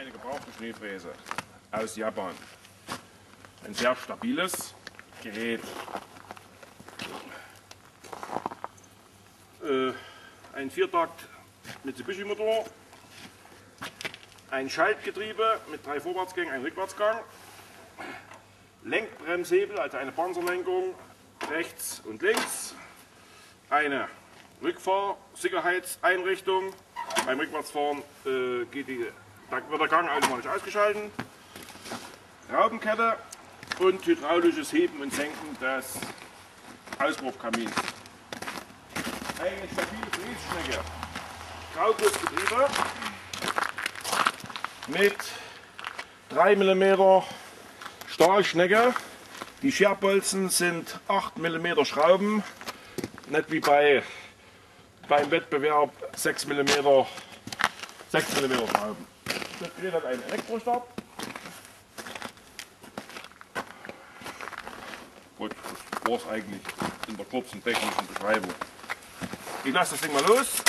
Eine gebrauchte Schneefräse aus Japan. Ein sehr stabiles Gerät. Äh, ein Viertakt Mitsubishi Motor, ein Schaltgetriebe mit drei Vorwärtsgängen, ein Rückwärtsgang, Lenkbremshebel, also eine Panzerlenkung rechts und links, eine Rückfahrsicherheitseinrichtung. Beim Rückwärtsfahren äh, geht die, da wird der Gang automatisch ausgeschaltet. Raubenkette und hydraulisches Heben und Senken des Auspuffkamins. Eine stabile Fließschnecke. Graugussgetriebe mit 3 mm Stahlschnecke. Die Scherbolzen sind 8 mm Schrauben, nicht wie bei, beim Wettbewerb 6 mm, 6 mm Schrauben. Das Gerät hat einen Elektrostab. Gut, das war es eigentlich in der kurzen technischen Beschreibung. Ich lasse das Ding mal los.